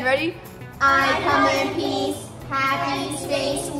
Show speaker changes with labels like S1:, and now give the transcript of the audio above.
S1: Ready?
S2: I come in peace. Happy Space